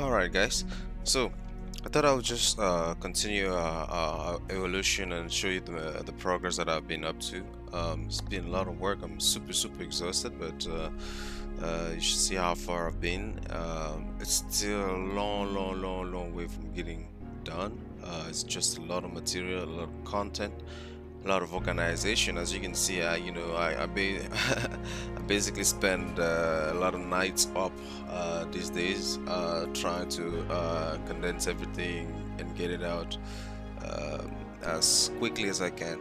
Alright guys, so I thought I would just uh, continue uh, uh, evolution and show you the, the progress that I've been up to. Um, it's been a lot of work, I'm super super exhausted but uh, uh, you should see how far I've been. Um, it's still a long long long long way from getting done. Uh, it's just a lot of material, a lot of content a lot of organization as you can see I you know I, I, I basically spend uh, a lot of nights up uh, these days uh, trying to uh, condense everything and get it out um, as quickly as I can.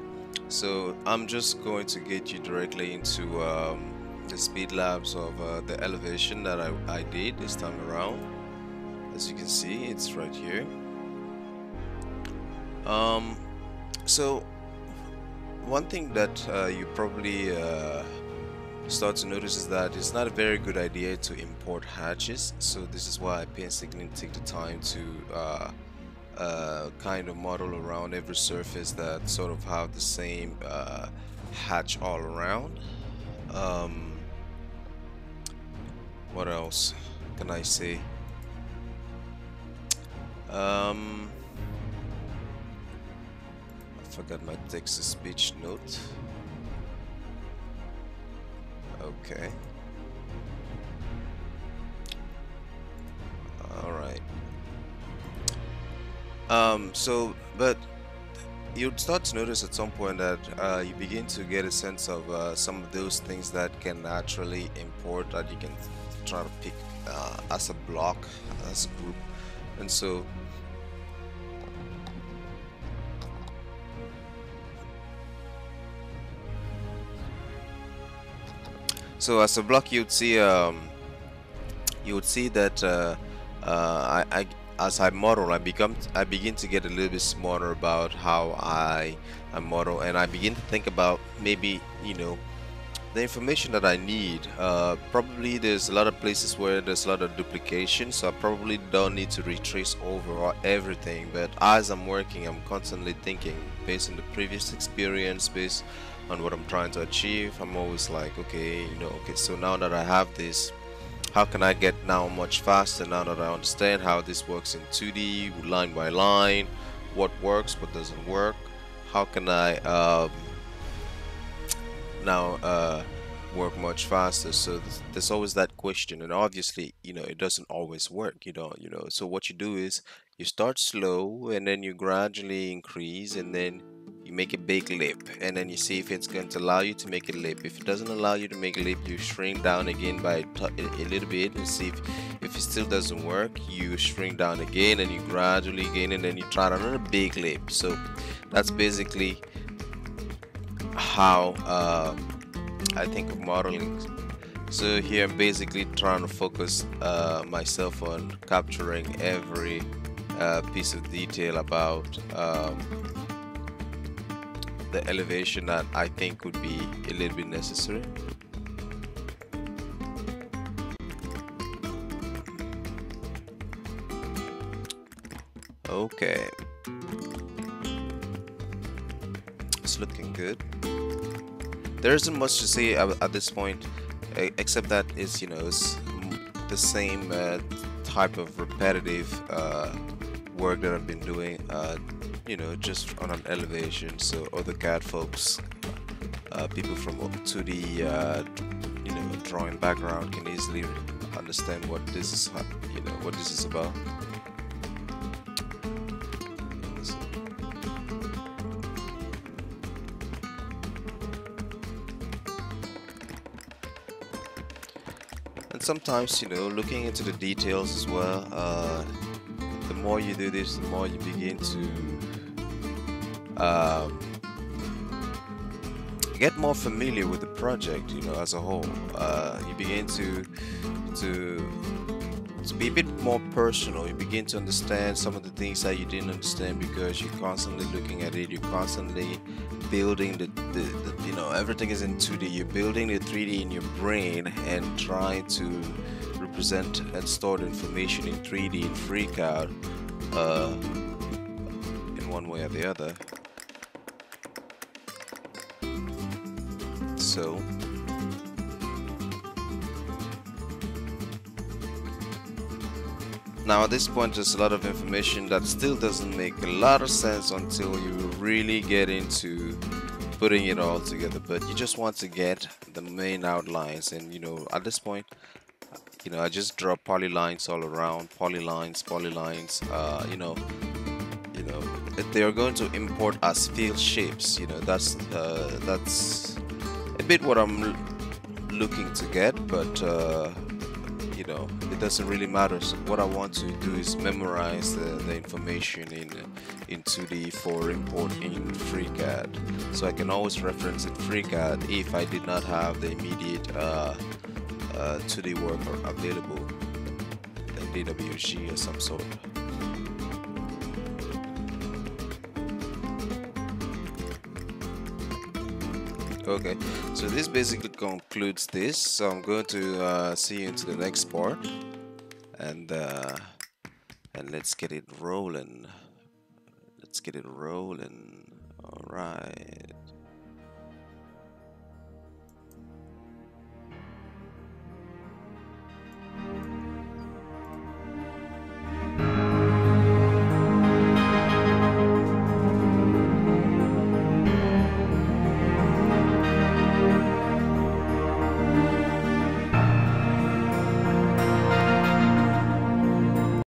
So I'm just going to get you directly into um, the speed labs of uh, the elevation that I, I did this time around. As you can see it's right here. Um, so one thing that uh, you probably uh, start to notice is that it's not a very good idea to import hatches. So this is why I painstakingly take the time to uh, uh, kind of model around every surface that sort of have the same uh, hatch all around. Um, what else can I say? Um, forgot my text-to-speech note. Okay. All right. Um, so, but you'd start to notice at some point that uh, you begin to get a sense of uh, some of those things that can naturally import that you can try to pick uh, as a block, as a group. And so so as a block you'd see um, you would see that uh, uh, I, I, as I model I become I begin to get a little bit smarter about how I, I model and I begin to think about maybe you know the information that I need. Uh, probably there's a lot of places where there's a lot of duplication so I probably don't need to retrace over everything. But as I'm working I'm constantly thinking based on the previous experience based on what I'm trying to achieve I'm always like okay you know okay so now that I have this how can I get now much faster? Now that I understand how this works in 2D line by line what works what doesn't work how can I um, now uh, work much faster? So there's always that question and obviously you know it doesn't always work you know you know so what you do is you start slow and then you gradually increase and then you make a big lip and then you see if it's going to allow you to make a lip. If it doesn't allow you to make a lip you shrink down again by a little bit and see if, if it still doesn't work you shrink down again and you gradually again and then you try another big lip. So that's basically how uh, I think of modeling. So here I'm basically trying to focus uh, myself on capturing every uh, piece of detail about um, the elevation that I think would be a little bit necessary. Okay. It's looking good. There isn't much to say at this point, except that it's, you know, it's the same uh, type of repetitive uh, work that I've been doing. Uh, you know just on an elevation so other CAD folks uh, people from 2D uh, you know drawing background can easily understand what this is you know what this is about and sometimes you know looking into the details as well uh, the more you do this the more you begin to um, get more familiar with the project, you know, as a whole. Uh, you begin to to to be a bit more personal. You begin to understand some of the things that you didn't understand because you're constantly looking at it. You're constantly building the, the, the you know everything is in 2D. You're building the 3D in your brain and trying to represent and store the information in 3D and FreeCAD uh, in one way or the other. so. Now at this point there's a lot of information that still doesn't make a lot of sense until you really get into putting it all together. But you just want to get the main outlines. And you know at this point you know I just draw polylines all around. Polylines polylines uh, you know you know they are going to import as fill shapes. You know that's uh, that's a bit what I'm looking to get. But uh, you know it doesn't really matter so what I want to do is memorize the, the information in in 2D for import in FreeCAD so I can always reference it in FreeCAD if I did not have the immediate uh, uh, 2D work available in DWG or some sort. Okay, so this basically concludes this. So I'm going to uh, see you into the next part, and uh, and let's get it rolling. Let's get it rolling. All right.